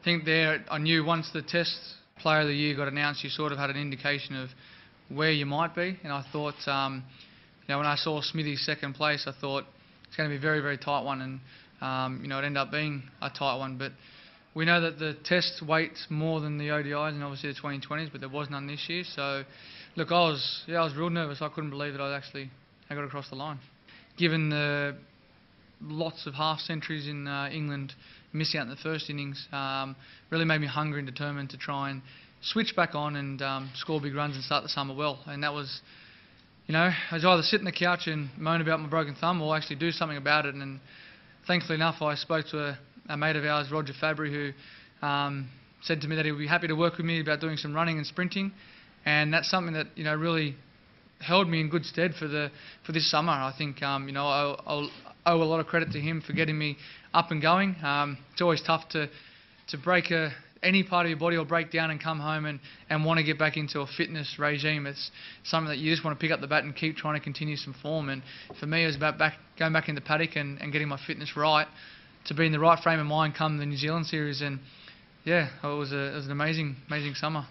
I think there, I knew once the Test Player of the Year got announced, you sort of had an indication of where you might be, and I thought, um, you know, when I saw Smithy's second place, I thought it's going to be a very, very tight one, and um, you know, it ended up being a tight one, but we know that the test weights more than the ODIs and obviously the 2020s, but there was none this year. So, look, I was yeah, I was real nervous. I couldn't believe that I actually I got across the line. Given the lots of half centuries in uh, England, missing out in the first innings, um, really made me hungry and determined to try and switch back on and um, score big runs and start the summer well. And that was, you know, I was either sit on the couch and moan about my broken thumb or actually do something about it. And thankfully enough, I spoke to a a mate of ours, Roger Fabri, who um, said to me that he would be happy to work with me about doing some running and sprinting, and that's something that you know really held me in good stead for the for this summer. I think um, you know I'll, owe a lot of credit to him for getting me up and going. Um, it's always tough to to break a, any part of your body or break down and come home and, and want to get back into a fitness regime. It's something that you just want to pick up the bat and keep trying to continue some form. And for me, it was about back, going back in the paddock and, and getting my fitness right to be in the right frame of mind come the New Zealand series. And yeah, it was, a, it was an amazing, amazing summer.